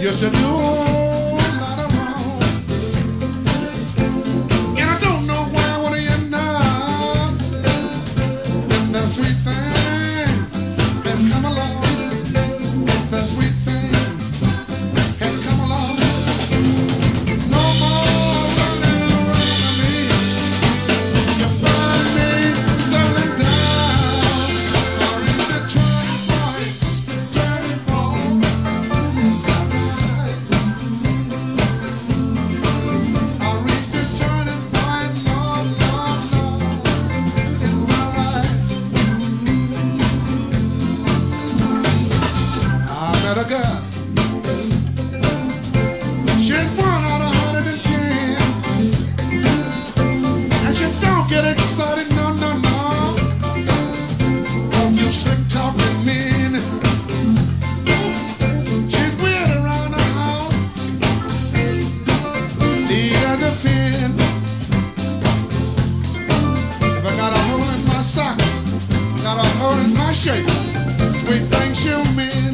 You should do. I'll hold in my shape. Sweet thing she'll mean.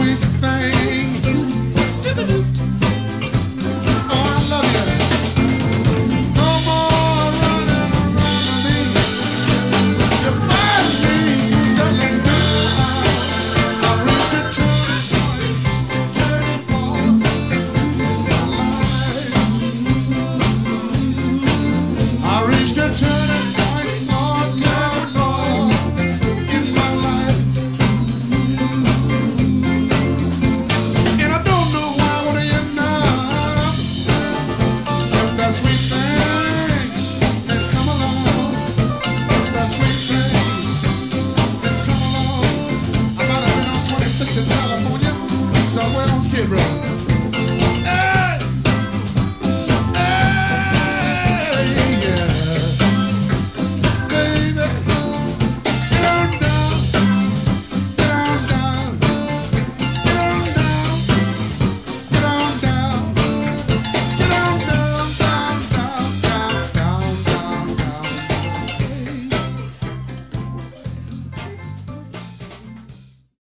we